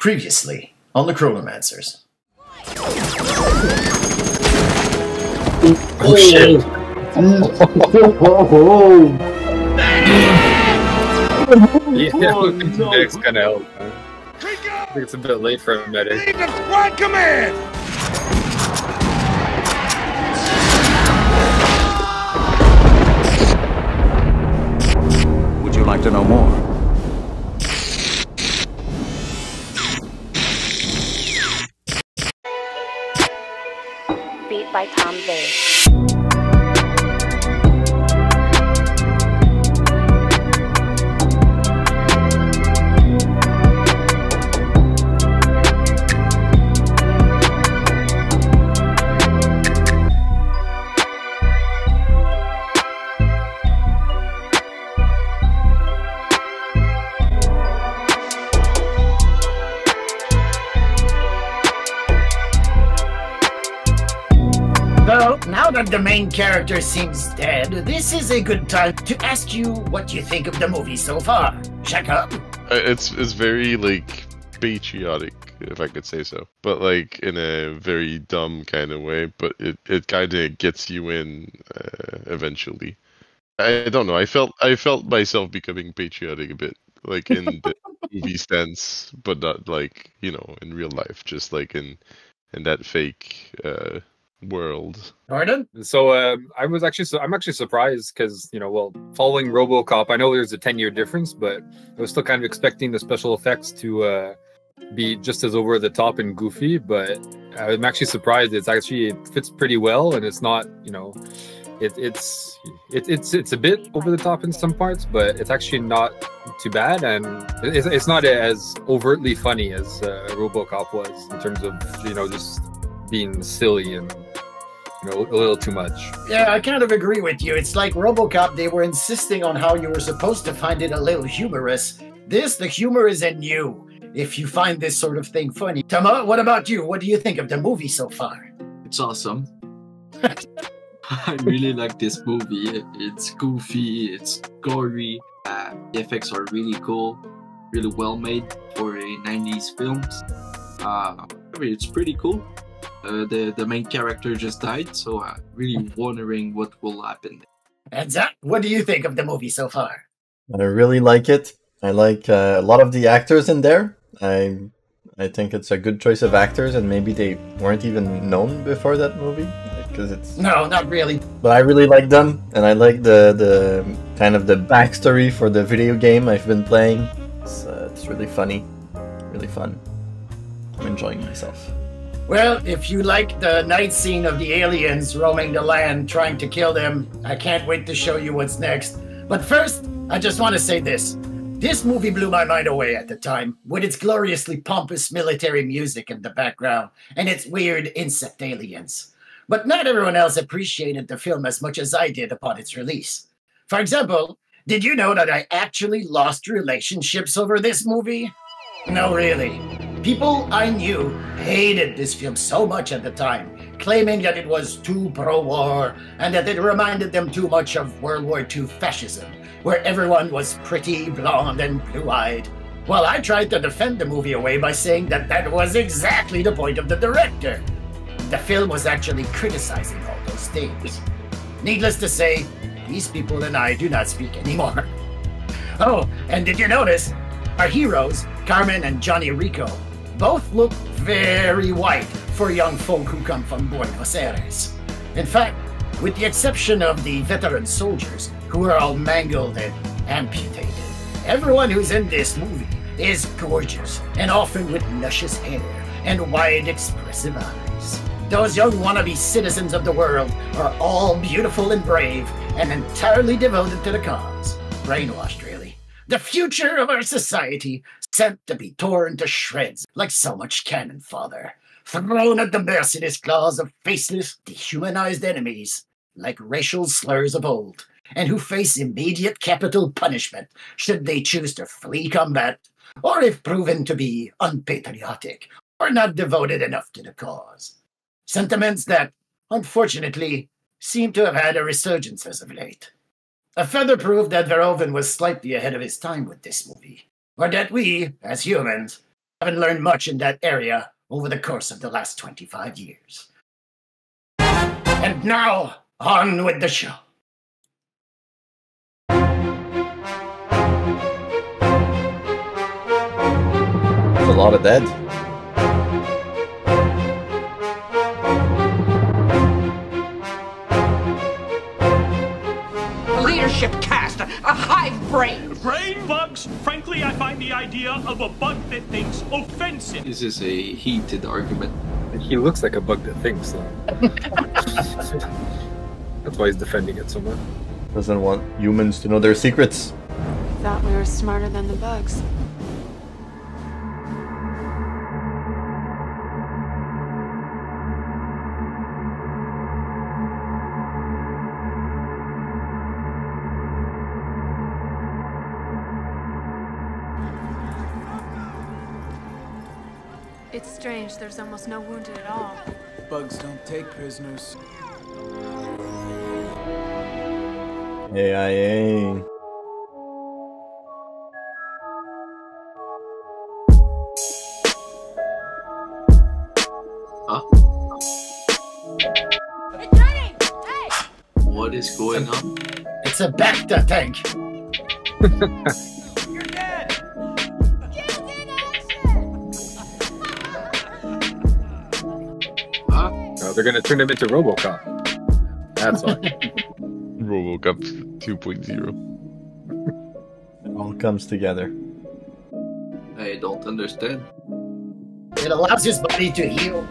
Previously on the Chronomancers. Oh shit! Yeah, Oh, I think no. it's gonna help. man. I think it's a bit late for a medic. Squad command! Would you like to know more? By Tom Vase. The main character seems dead, this is a good time to ask you what you think of the movie so far. Jacob? Uh, It's it's very like patriotic, if I could say so, but like in a very dumb kind of way. But it it kind of gets you in uh, eventually. I don't know. I felt I felt myself becoming patriotic a bit, like in the movie sense, but not like you know in real life, just like in in that fake uh, world. Gordon? So um, I was actually su- I'm actually surprised because you know well following RoboCop I know there's a 10 year difference but I was still kind of expecting the special effects to uh, be just as over the top and goofy but I'm actually surprised it's actually it fits pretty well and it's not you know it, it's it, it's it's a bit over the top in some parts but it's actually not too bad and it's, it's not as overtly funny as uh, RoboCop was in terms of you know just being silly and you know a little too much. Yeah, I kind of agree with you. It's like Robocop, they were insisting on how you were supposed to find it a little humorous. This, the humor is in you, if you find this sort of thing funny. Tama, what about you? What do you think of the movie so far? It's awesome. I really like this movie. It's goofy, it's gory. Uh, the effects are really cool, really well made for a 90s film. Uh, I mean, it's pretty cool. Uh, the the main character just died, so I'm really wondering what will happen. And Zach, what do you think of the movie so far? I really like it. I like uh, a lot of the actors in there. I I think it's a good choice of actors, and maybe they weren't even known before that movie because it's. No, not really. But I really like them, and I like the the kind of the backstory for the video game I've been playing. It's uh, it's really funny, really fun. I'm enjoying myself. Well, if you like the night scene of the aliens roaming the land trying to kill them, I can't wait to show you what's next. But first, I just want to say this. This movie blew my mind away at the time, with its gloriously pompous military music in the background and its weird insect aliens. But not everyone else appreciated the film as much as I did upon its release. For example, did you know that I actually lost relationships over this movie? No, really. People I knew hated this film so much at the time, claiming that it was too pro war and that it reminded them too much of World War II fascism, where everyone was pretty, blonde, and blue eyed. Well, I tried to defend the movie away by saying that that was exactly the point of the director. The film was actually criticizing all those things. Needless to say, these people and I do not speak anymore. Oh, and did you notice? Our heroes, Carmen and Johnny Rico, both look very white for young folk who come from Buenos Aires. In fact, with the exception of the veteran soldiers, who are all mangled and amputated, everyone who's in this movie is gorgeous and often with luscious hair and wide, expressive eyes. Those young wannabe citizens of the world are all beautiful and brave and entirely devoted to the cause. Brainwashed, really. The future of our society sent to be torn to shreds like so much cannon fodder, thrown at the merciless claws of faceless, dehumanized enemies like racial slurs of old, and who face immediate capital punishment should they choose to flee combat, or if proven to be unpatriotic or not devoted enough to the cause. Sentiments that, unfortunately, seem to have had a resurgence as of late. A further proof that Verhoeven was slightly ahead of his time with this movie, or that we, as humans, haven't learned much in that area over the course of the last 25 years. And now, on with the show. There's a lot of dead. Hive brain. Brain bugs? Frankly, I find the idea of a bug that thinks offensive. This is a heated argument. He looks like a bug that thinks. So. That's why he's defending it so much. Doesn't want humans to know their secrets. Thought we were smarter than the bugs. It's strange, there's almost no wounded at all. Bugs don't take prisoners. AIA. Huh? What is going on? It's a Bacta tank. they're gonna turn him into RoboCop. That's why. RoboCop 2.0. It all comes together. I don't understand. It allows his body to heal.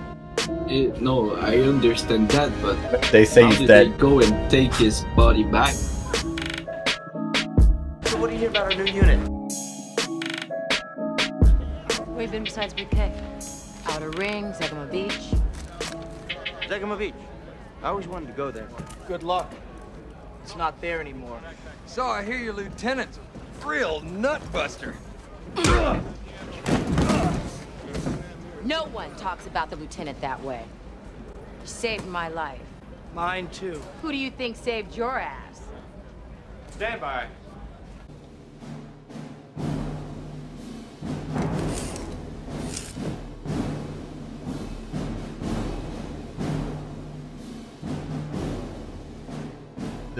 Eh, no, I understand that, but They say how he's did dead. they go and take his body back? So what do you hear about our new unit? We've been besides BK? Outer Ring, Zegema Beach. Zegema Beach. I always wanted to go there. Good luck. It's not there anymore. So I hear your lieutenant's a real nutbuster. No one talks about the lieutenant that way. You saved my life. Mine too. Who do you think saved your ass? Stand by.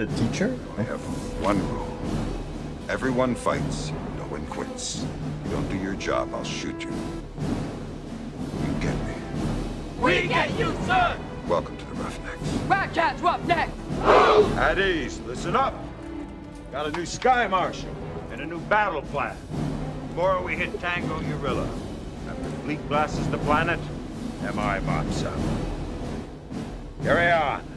The teacher? I have one rule. Everyone fights, no one quits. You don't do your job, I'll shoot you. You get me. We get you, sir! Welcome to the Roughnecks. Rasczak's Roughnecks! At ease. Listen up. Got a new Sky Marshal and a new battle plan. Tomorrow we hit Tango Urilla. After Fleet blasts the planet, MI bombs up. Carry on.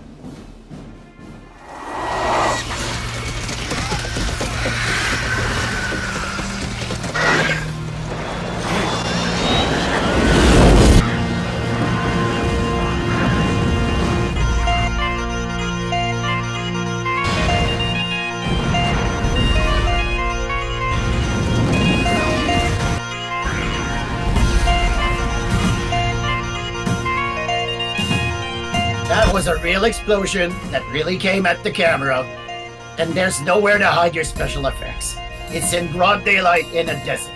Was a real explosion that really came at the camera. And there's nowhere to hide your special effects. It's in broad daylight in a desert.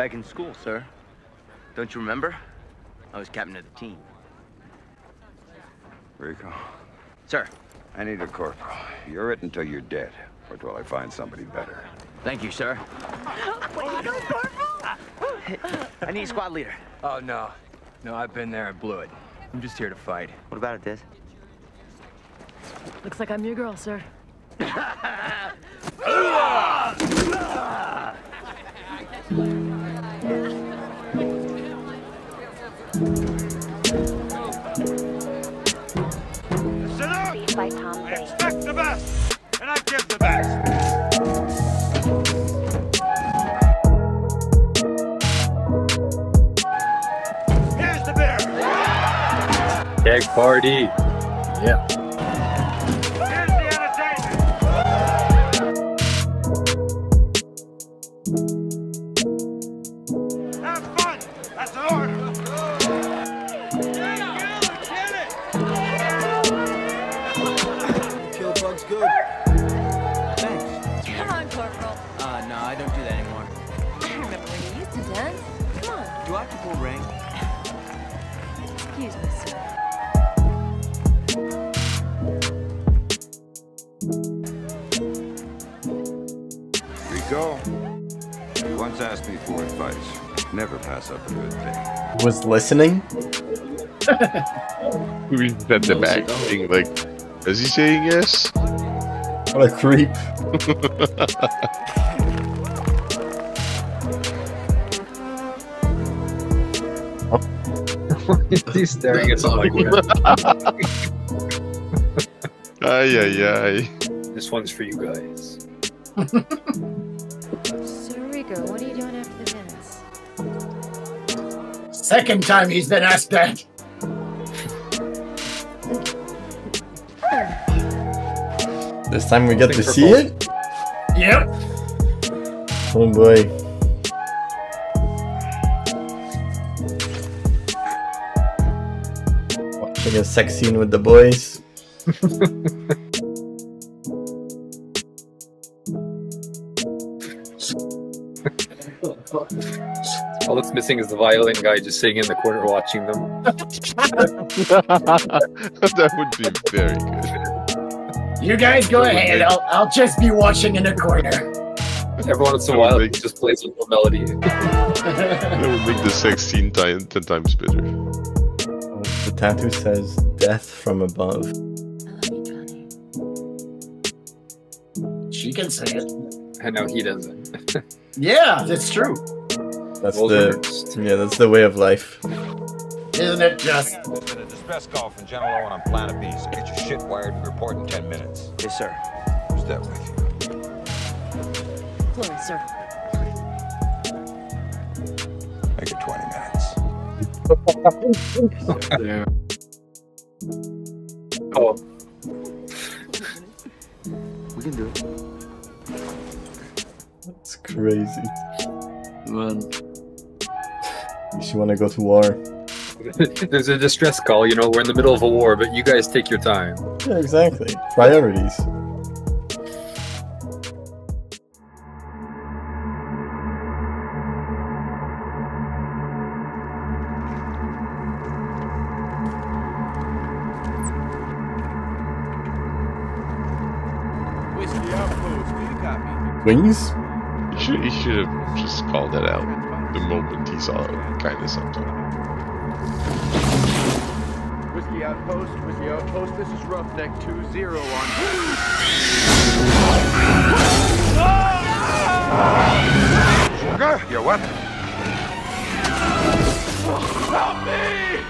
Back in school, sir. Don't you remember? I was captain of the team. Rico, Sir, I need a corporal. You're it until you're dead, or till I find somebody better. thank you, sir. I need a squad leader. Oh, no. No, I've been there and blew it. I'm just here to fight. What about it, Diz? Looks like I'm your girl, sir. party. Yeah. Once asked me for advice. Never pass up a good thing. Was listening? We said the back thing, like, is he saying yes? What a creep. He's staring at something like that. Ay, ay, ay. This one's for you guys. Second time he's been asked that. This time we get to Think for see both. it? Yep. Oh boy. Watching a sex scene with the boys. All that's missing is the violin guy just sitting in the corner watching them. that would be very good. You guys go ahead. I'll, I'll just be watching in the corner. Every once in a That would while, he make- just plays a little melody. That would make the sex scene time, ten times better. The tattoo says death from above. I love you, Johnny. She can say it. I know he doesn't. Yeah, that's true. That's Well the yeah, that's the way of life. Isn't it just? There's been a distress call from General Owen on Planet P, so get your shit wired and report in 10 minutes. Yes, sir. Who's that with you? Florence, sir. Make it 20 minutes. Oh, We can do it. It's crazy. Man, You wanna go to war. there's a distress call. You know, we're in the middle of a war, but you guys take your time. Yeah, exactly. Priorities. Wings? you copy? Wings? He should, he should have just called that out the moment he saw kind of something. Whiskey outpost. Whiskey outpost. This is Roughneck 2-0 Sugar, your weapon. Help me!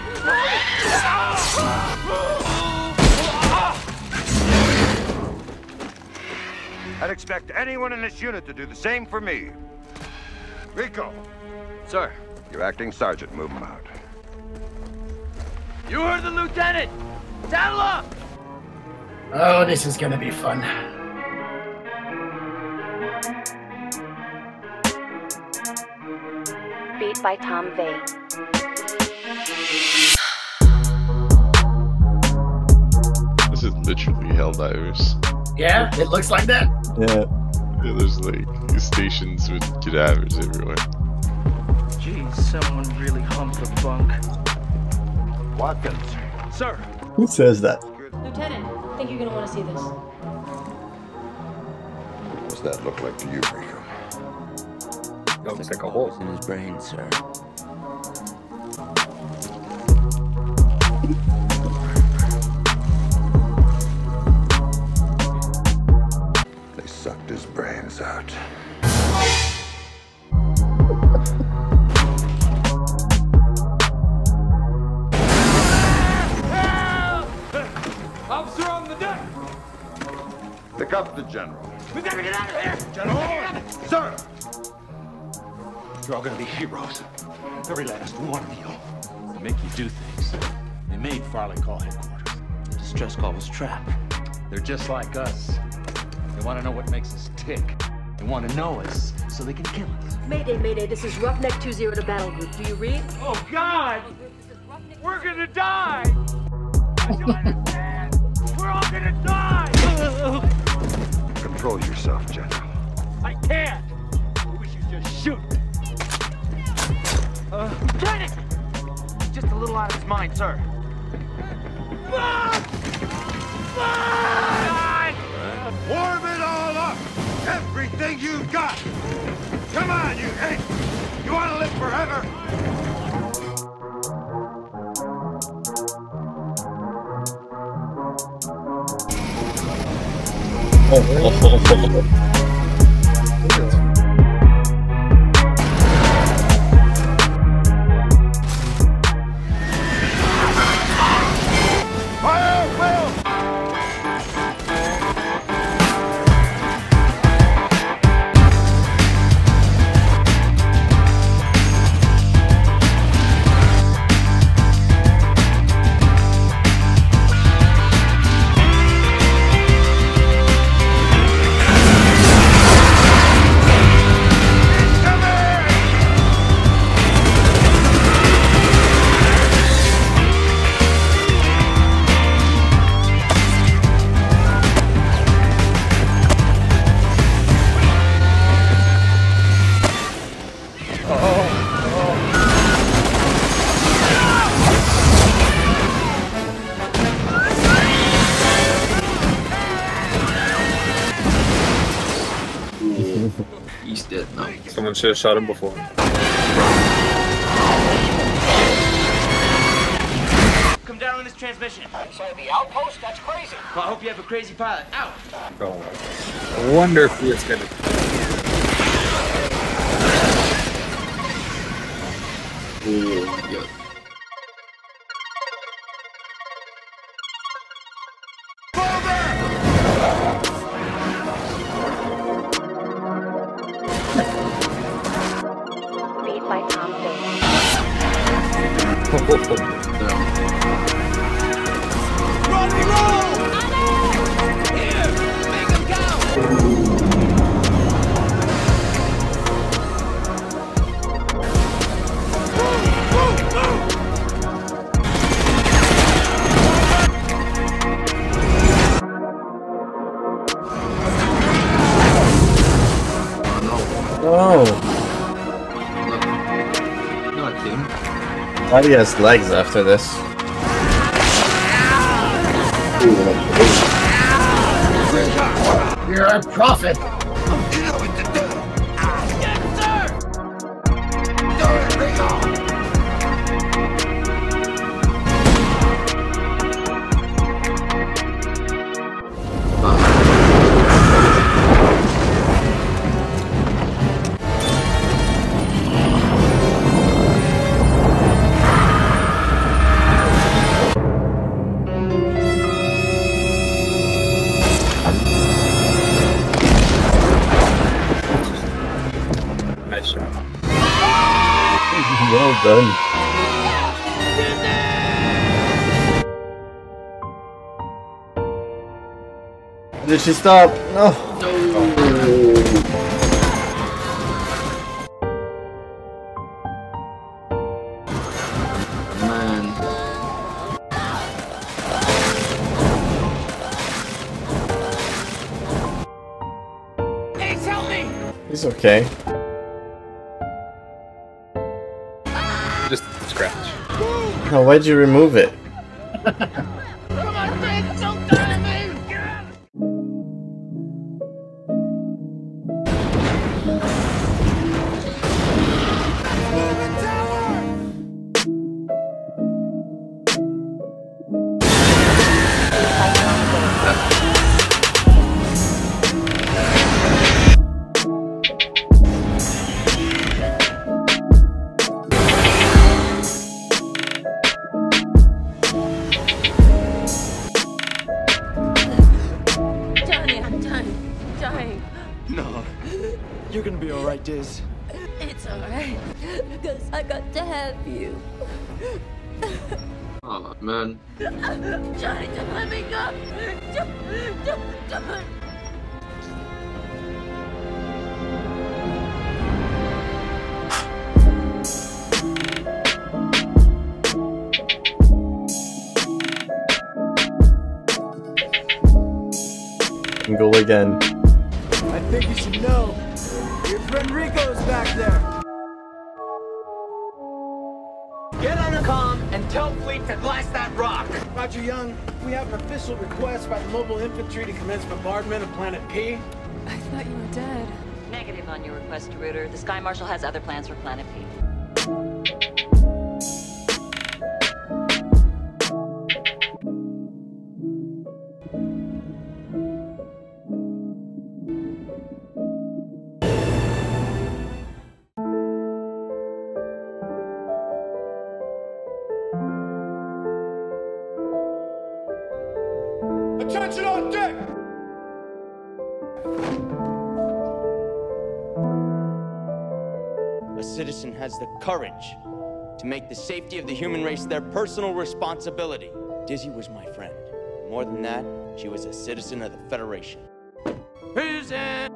I'd expect anyone in this unit to do the same for me. Rico, Sir, Your acting sergeant, move him out. you heard the lieutenant! Saddle up! Oh, this is gonna be fun. Beat by Tom Vay. This This is literally Helldivers. Yeah, it looks like that. Yeah. Yeah, there's like stations with cadavers everywhere. Geez, someone really humped the bunk. Watkins. Sir. Who says that? Lieutenant, I think you're gonna want to see this. What's that look like to you, Rico? That looks like a hole. in his brain, sir. All gonna be heroes. Every last one of you. They make you do things. They made Farley call headquarters. The distress call was trapped. They're just like us. They want to know what makes us tick. They want to know us so they can kill us. Mayday, Mayday, this is Roughneck 2-0 to Battle Group. Do you read? Oh, God! We're gonna die! I don't understand! We're all gonna die! Control yourself, General. I can't! We should just shoot! Uh, Lieutenant! Just a little out of his mind, sir. Fuck! Fuck! Warm it all up! Everything you got! Come on, you hate! You want to live forever? Fire, Someone should have shot him before. Come down on this transmission. Inside the outpost? That's crazy. Well, I hope you have a crazy pilot. Out! Oh, I wonder if it's gonna. Oh my he has legs after this? You're a prophet. Done. Did she stop? No. Why'd you remove it? You're gonna be alright, Diz. It's alright. Because I got to have you. Oh man. Johnny, don't let me go. Don't, don't, don't. And go again. I think you should know. Roger Young, we have an official request by the mobile infantry to commence bombardment of Planet P. I thought you were dead. Negative on your request, Rooter. The Sky Marshal has other plans for Planet P. the courage to make the safety of the human race their personal responsibility. Dizzy was my friend. More than that, she was a citizen of the Federation. Prison!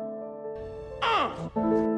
Order! Uh.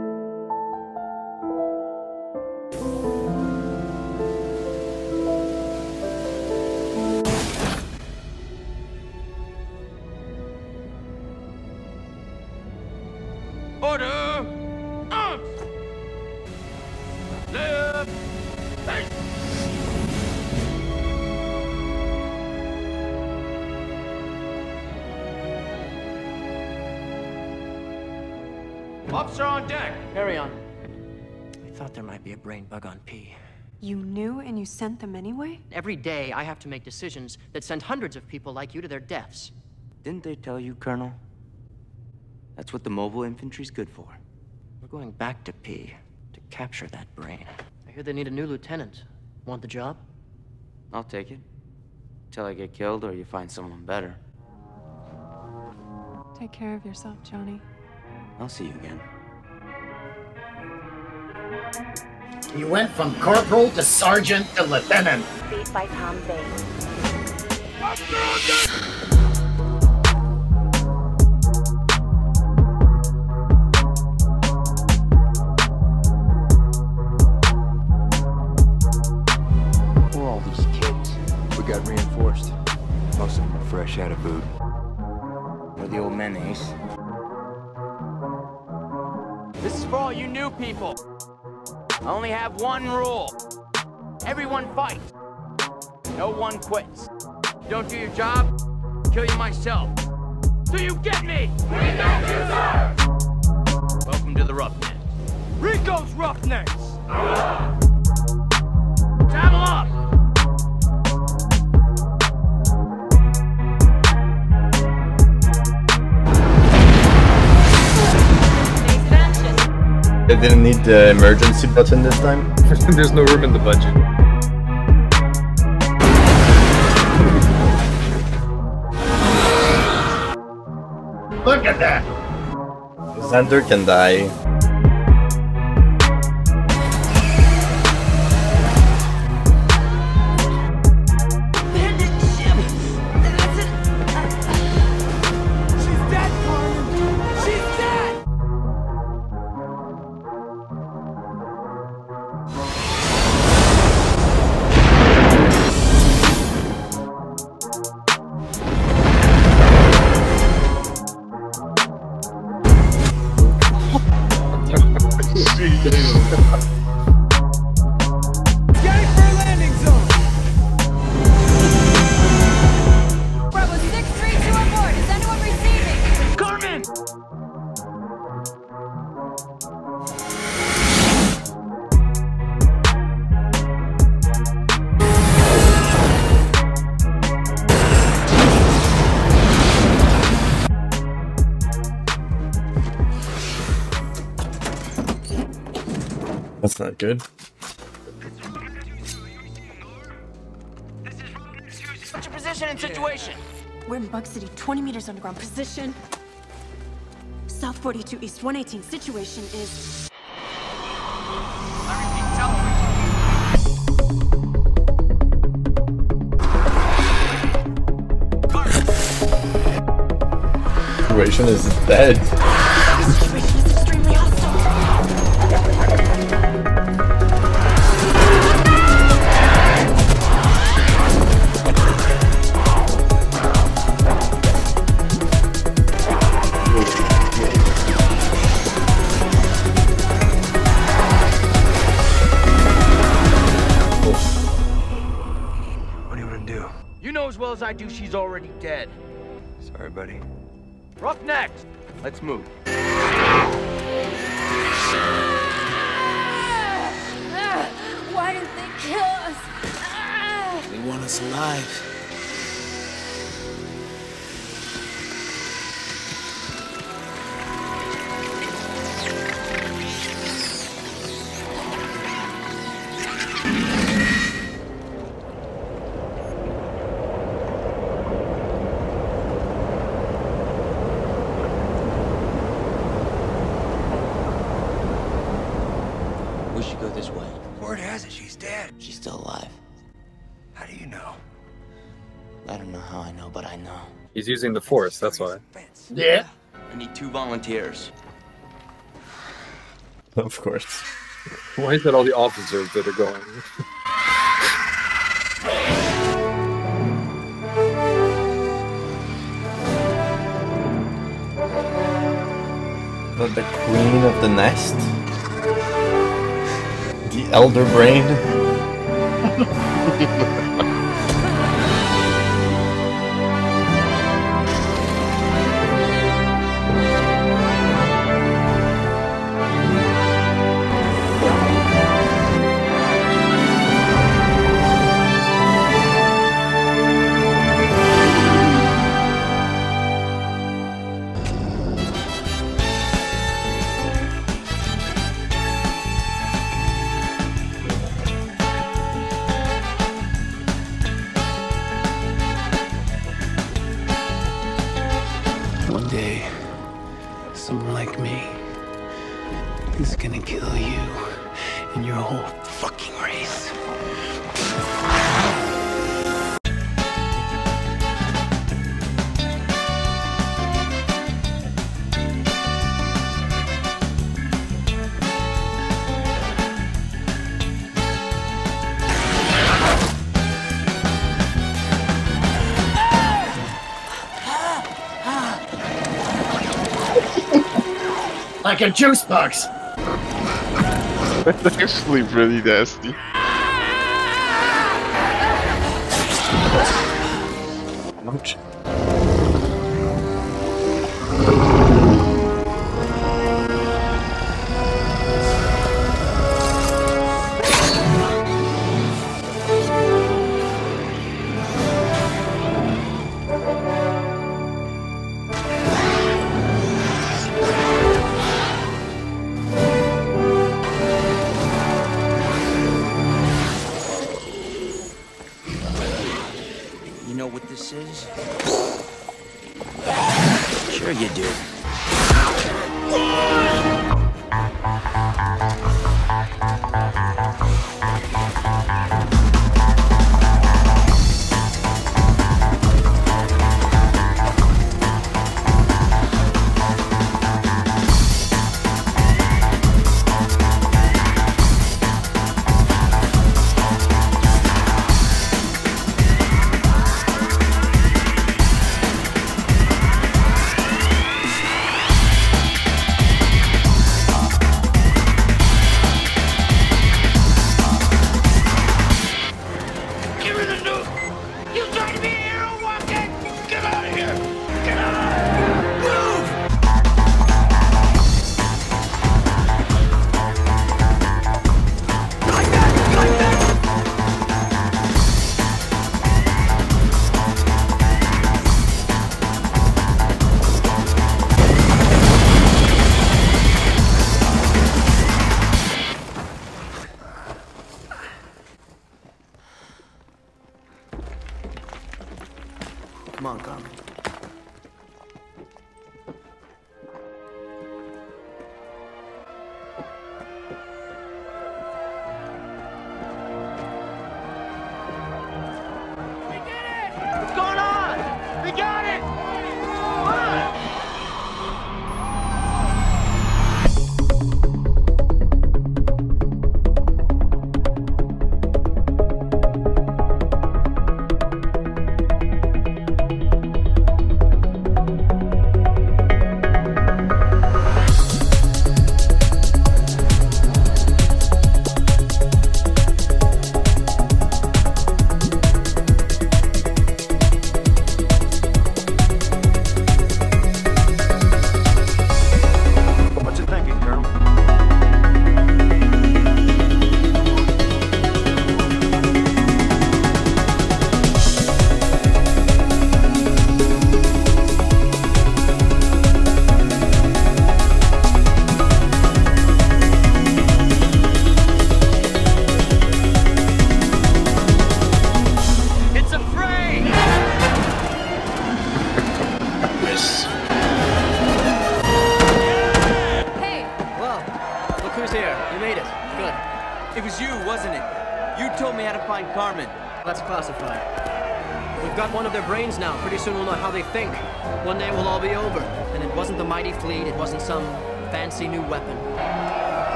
Bug on P. You knew and you sent them anyway? Every day I have to make decisions that send hundreds of people like you to their deaths. Didn't they tell you, Colonel? That's what the mobile infantry's good for. We're going back to P to capture that brain. I hear they need a new lieutenant. Want the job? I'll take it. Till I get killed or you find someone better. Take care of yourself, Johnny. I'll see you again. He went from corporal to sergeant to lieutenant. Beat by Tom Bates. Who are all these kids? We got reinforced. Most of them are fresh out of boot. We're the old men, Ace. This is for all you new people. I only have one rule. Everyone fights. No one quits. Don't do your job, kill you myself. Do you get me? We get you, sir! Welcome to the Roughnecks. Rico's Roughnecks! Travel up! They didn't need the emergency button this time. There's no room in the budget. Look at that. Zander can die. Good. What's your position and situation? We're in Bug City, 20 meters underground. Position. South 42 East 118. Situation is. Situation is dead. Do she's already dead. Sorry, buddy. Roughnecks! Let's move. Why didn't they kill us? They want us alive. He's using the force, that's why. Yeah. I need two volunteers. Of course. Why is it all the officers that are going? Not the queen of the nest? The elder brain? whole fucking race. Like a juice box. That's actually pretty nasty.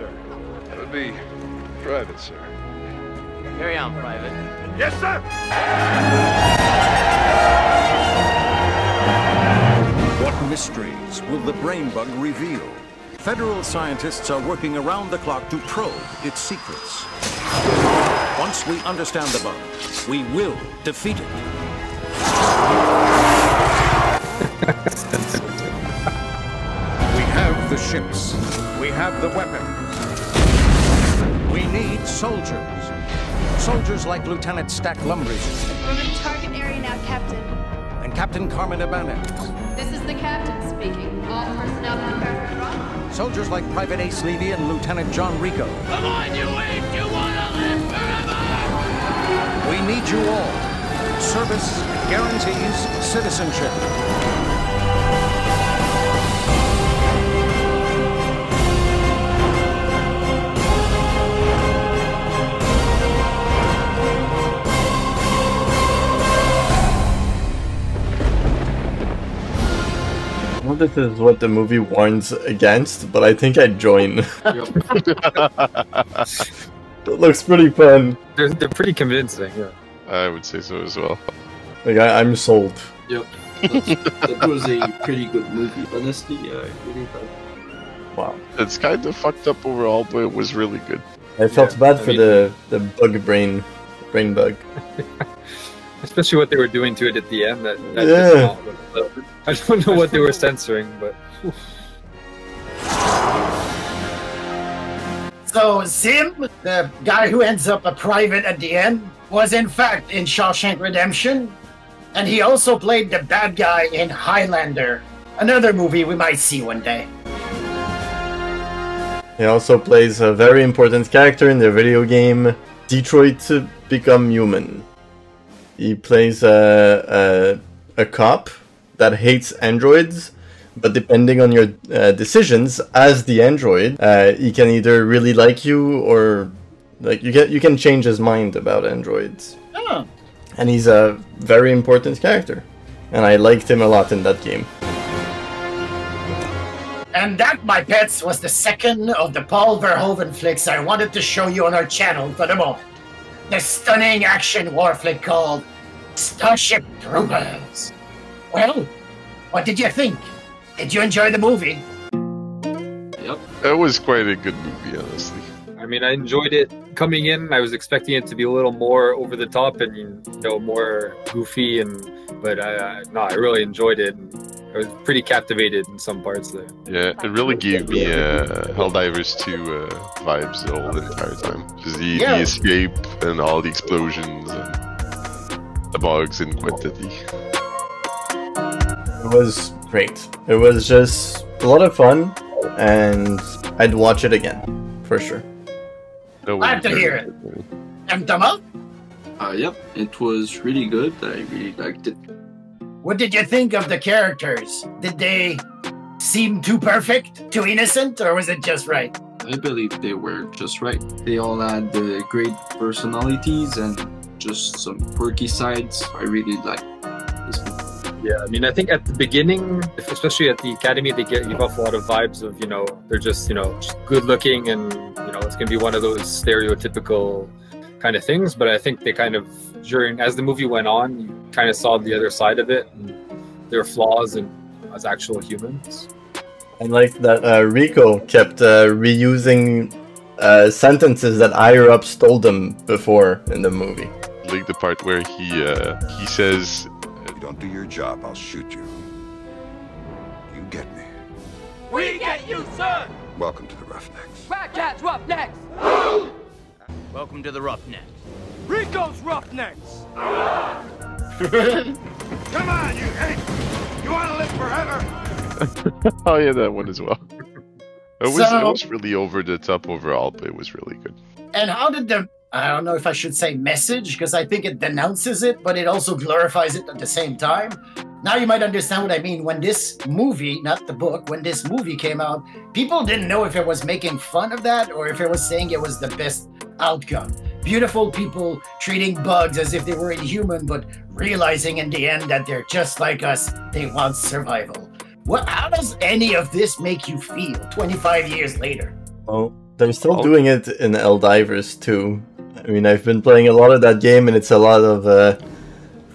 Sir. That would be private, sir. Carry on, Private. Yes, sir! What mysteries will the brain bug reveal? Federal scientists are working around the clock to probe its secrets. Once we understand the bug, we will defeat it. we have the ships. We have the weapons. We need soldiers. Soldiers like Lieutenant Stack Lumbridge We're in target area now, Captain. and Captain Carmen Ibanez. This is the captain speaking. All personnel prepare for drop. Soldiers like Private Ace Levy and Lieutenant John Rico. Come on, you ape! You wanna live forever! We need you all. Service guarantees citizenship. Well, this is what the movie warns against, but I think I'd join. it looks pretty fun. They're, they're pretty convincing. Yeah. I would say so as well. Like I, I'm sold. Yep. That's, that was a pretty good movie. Honestly, yeah, really thought. Wow. It's kind of fucked up overall, but it was really good. I felt Yeah, bad I for mean- the the bug brain, brain bug. Especially what they were doing to it at the end. That, that Yeah. Just not what- I don't know what they were censoring, but So Zim, the guy who ends up a private at the end, was in fact in Shawshank Redemption, and he also played the bad guy in Highlander, another movie we might see one day. He also plays a very important character in the video game Detroit Become Human. He plays a, a, a cop that hates androids, but depending on your uh, decisions as the android, uh, he can either really like you or like you can you can change his mind about androids. Oh. And he's a very important character, and I liked him a lot in that game. And that, my pets, was the second of the Paul Verhoeven flicks I wanted to show you on our channel for the moment. The stunning action war flick called Starship Troopers. Well, what did you think? Did you enjoy the movie? Yep. That was quite a good movie, honestly. I mean, I enjoyed it coming in. I was expecting it to be a little more over the top and you know more goofy, and but I uh, no, I really enjoyed it. I was pretty captivated in some parts there. Yeah, it really gave me uh, Helldivers 2 uh, vibes the whole entire time. Just the, Yeah. the escape and all the explosions and the bugs and quantity. It was great. It was just a lot of fun, and I'd watch it again for sure. Glad to hear it. And Dama, Uh, yep, it was really good. I really liked it. what did you think of the characters? Did they seem too perfect, too innocent, or was it just right? I believe they were just right. They all had uh, great personalities and just some quirky sides. I really liked this movie. Yeah, I mean, I think at the beginning, especially at the academy, they get give off a lot of vibes of you know they're just you know just good looking and you know it's gonna be one of those stereotypical kind of things. But I think they kind of during as the movie went on, you kind of saw the other side of it and their flaws and as actual humans. I like that uh, Rico kept uh, reusing uh, sentences that higher ups told him before in the movie. Like the part where he uh, he says, If you don't do your job, I'll shoot you. You get me. We get you, sir! Welcome to the Roughnecks. Rasczak's Roughnecks! Welcome to the Roughnecks. Rico's Roughnecks! Come on, you Hank! You want to live forever? "Oh yeah, that one as well." It was So- it was really over the top overall, but it was really good. And how did the I don't know if I should say message because I think it denounces it, but it also glorifies it at the same time. Now you might understand what I mean. When this movie, not the book, when this movie came out, people didn't know if it was making fun of that or if it was saying it was the best outcome. Beautiful people treating bugs as if they were inhuman, but realizing in the end that they're just like us. They want survival. What? How does any of this make you feel 25 years later? Oh, they're still doing it in Helldivers 2. I mean, I've been playing a lot of that game, and it's a lot of uh,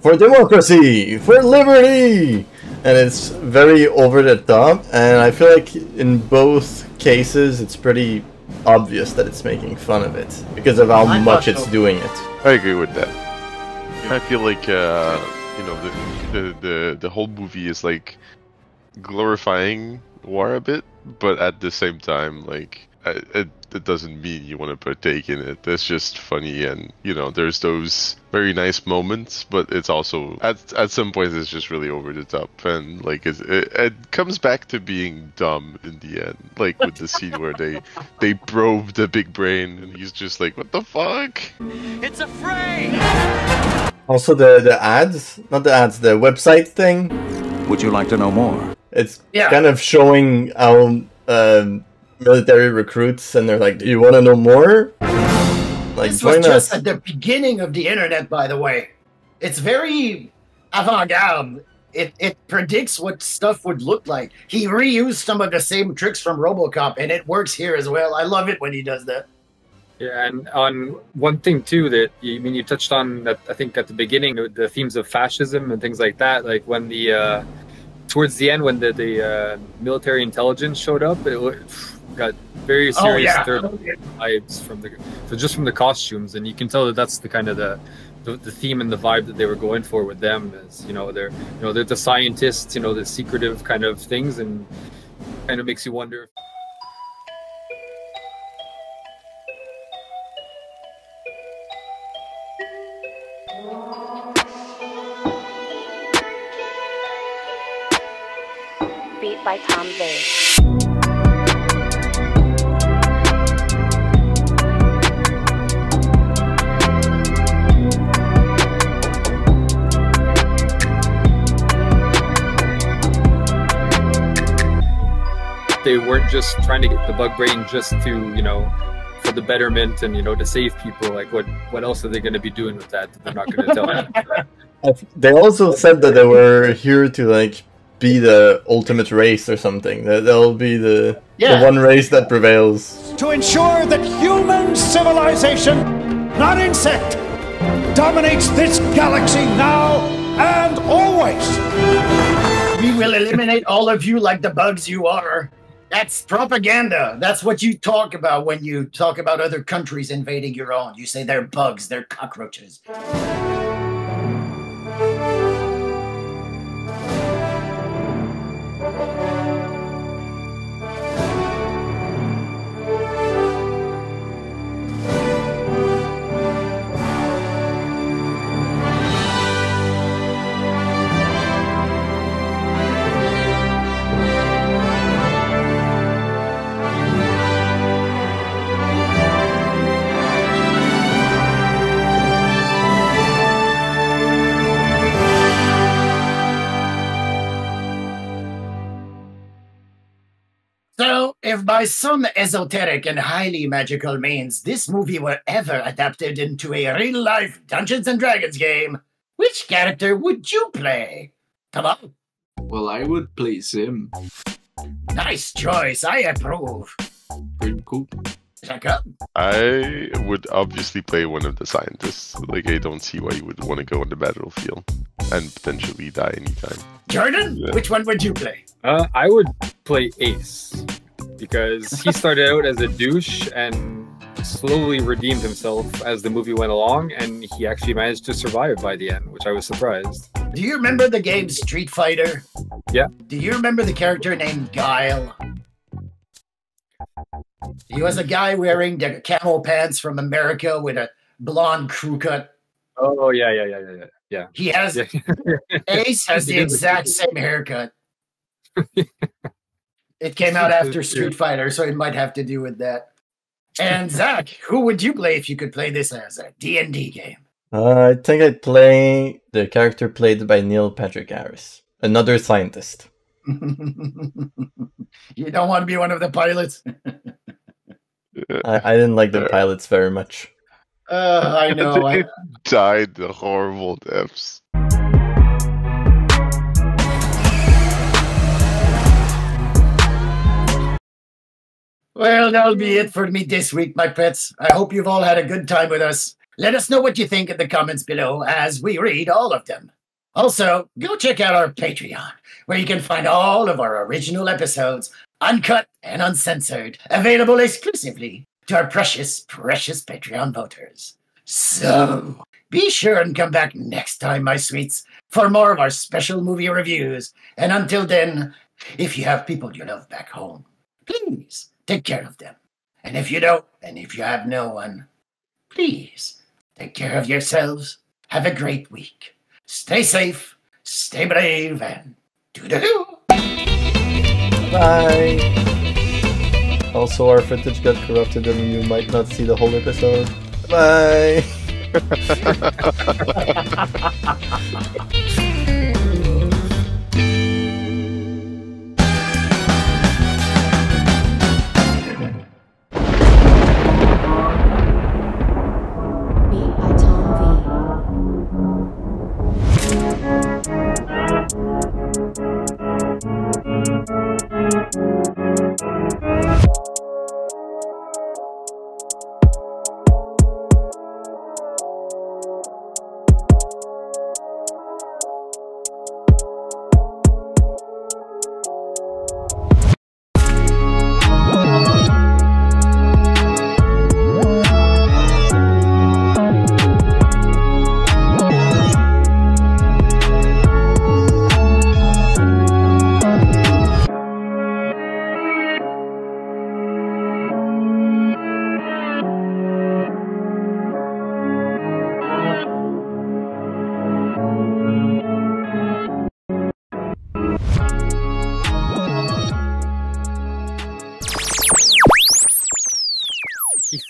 for democracy, for liberty, and it's very over the top. And I feel like in both cases, it's pretty obvious that it's making fun of it because of how I much it's so. doing it. I agree with that. I feel like uh, you know the, the the the whole movie is like glorifying war a bit, but at the same time, like it, it doesn't mean you want to partake in it. That's just funny, and you know, there's those very nice moments, but it's also at at some point it's just really over the top, and like it it, it comes back to being dumb in the end, like with the scene where they they probe the big brain, and he's just like, what the fuck. It's a frame! Also, the the ads, not the ads, the website thing. Would you like to know more? It's Yeah. kind of showing how um, military recruits, and they're like, "Do you want to know more?" Like, this was just us. at the beginning of the internet, by the way. It's very avant-garde. It it predicts what stuff would look like. He reused some of the same tricks from RoboCop, and it works here as well. I love it when he does that. Yeah, and on one thing too that you I mean you touched on that I think at the beginning the themes of fascism and things like that. Like when the uh, towards the end when the the uh, military intelligence showed up, it wa- got very Oh, serious yeah. third vibes from the so just from the costumes, and you can tell that that's the kind of the. The, the theme and the vibe that they were going for with them is, you know, they're, you know, they're the scientists, you know, the secretive kind of things, and kind of makes you wonder. Beat by Tom Vase. They weren't just trying to get the bug brain just to you know for the betterment and you know to save people like what what else are they going to be doing with that that they're not going to tell you They also said that they were here to like be the ultimate race or something. That they'll be the Yeah. the one race that prevails. To ensure that human civilization, not insect, dominates this galaxy now and always. We will eliminate all of you like the bugs you are. That's propaganda. That's what you talk about when you talk about other countries invading your own. You say they're bugs, they're cockroaches. So, if by some esoteric and highly magical means this movie were ever adapted into a real life Dungeons and Dragons game, which character would you play? Come on. Well, I would play Zim. Nice choice. I approve. Pretty cool. Jacob? I would obviously play one of the scientists. Like, I don't see why you would want to go on the battlefield and potentially die anytime. Jordan? Yeah. Which one would you play? Uh, I would play Ace because he started out as a douche and slowly redeemed himself as the movie went along, and he actually managed to survive by the end, which I was surprised. Do you remember the game Street Fighter? Yeah. Do you remember the character named Guile? He was a guy wearing the camel pants from America with a blonde crew cut. Oh yeah, yeah, yeah, yeah, yeah. yeah. He has Yeah. Ace has the exact same haircut. It came out after Street Fighter, so it might have to do with that. And Zach, who would you play if you could play this as a D&D game? Uh, I think I'd play the character played by Neil Patrick Harris, another scientist. you don't want to be one of the pilots? I, I didn't like the pilots very much. Uh, I know. I, died the horrible deaths. Well, that'll be it for me this week, my pets. I hope you've all had a good time with us. Let us know what you think in the comments below as we read all of them. Also, go check out our Patreon, where you can find all of our original episodes, uncut and uncensored, available exclusively to our precious, precious Patreon voters. So, be sure and come back next time, my sweets, for more of our special movie reviews. And until then, if you have people you love back home, please take care of them. And if you don't, and if you have no one, please take care of yourselves. Have a great week. Stay safe, stay brave, and doo doo doo. Bye. Also, our footage got corrupted and you might not see the whole episode. Bye.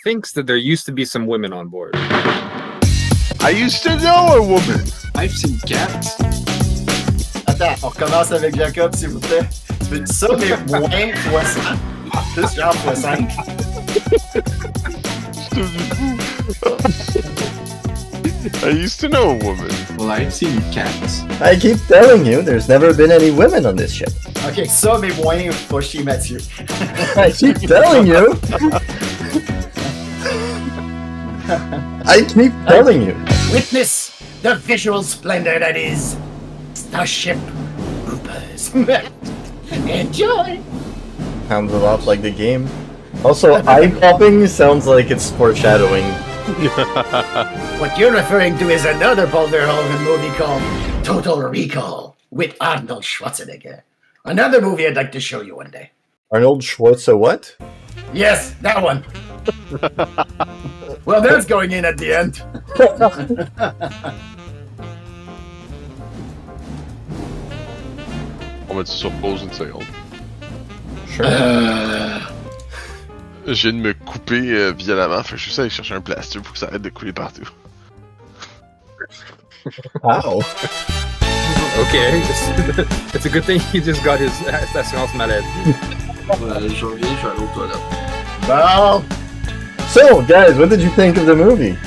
thinks that there used to be some women on board. I used to know a woman. I've seen cats. Attends, on recommence avec Jacob, s'il vous plaît. Tu veux ça, mais moins fois 100? Ah, plus genre fois 5. I used to know a woman. Well, I've seen cats. I keep telling you, there's never been any women on this ship. Ok, ça, mais moins fois chez Mathieu. I keep telling you. I keep uh, telling you. Witness the visual splendor that is Starship Troopers. Enjoy! Sounds a lot like the game. Also, eye popping sounds like it's foreshadowing. What you're referring to is another Paul Verhoeven movie called Total Recall with Arnold Schwarzenegger. Another movie I'd like to show you one day. Arnold Schwarzenegger what? Yes, that one. Well, that's going in at the end. On va sur pause une seconde? Sure. Je viens de me couper euh, violemment, fait que je suis juste aller chercher un plaster pour que ça arrête de couler partout. Wow. Okay, it's a good thing he just got his assurance maladie. Ouais, je reviens, je vais aller aux toilettes. Well, So, guys, what did you think of the movie?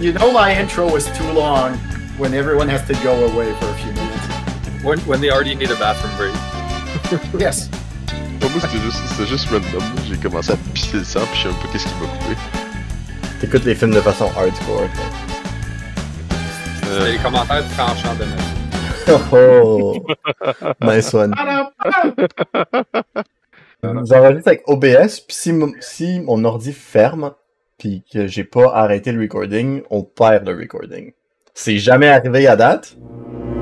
you know my intro was too long when everyone has to go away for a few minutes. When, when they already need a bathroom break. Yes. Moi, c'était juste, c'était juste random. J'ai commencé à pisser le sang, puis je sais même pas qu'est-ce qui m'a coupé. T'écoutes les films de façon hardcore. quoi. Euh, C'est les commentaires tranchants de notre. Oh, nice one. J'enregistre avec OBS, puis si, mon- si mon ordi ferme, puis que j'ai pas arrêté le recording, on perd le recording. C'est jamais arrivé à date.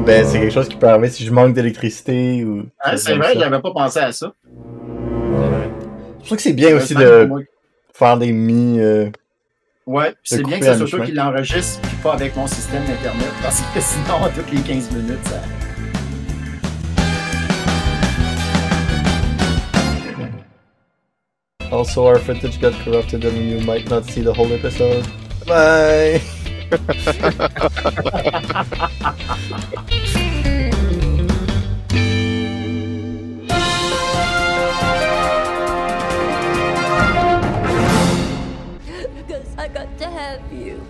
Ben, c'est quelque chose qui peut arriver si je manque d'électricité ou. Ah, c'est vrai, j'avais pas pensé à ça. Je trouve que c'est bien aussi de faire des mi. euh, Ouais, c'est bien que ce soit toi qui l'enregistre, puis pas avec mon système d'internet, parce que sinon, toutes les 15 minutes, ça. Also, our footage got corrupted and you might not see the whole episode. Bye! Because I got to have you.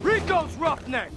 Rico's Roughnecks!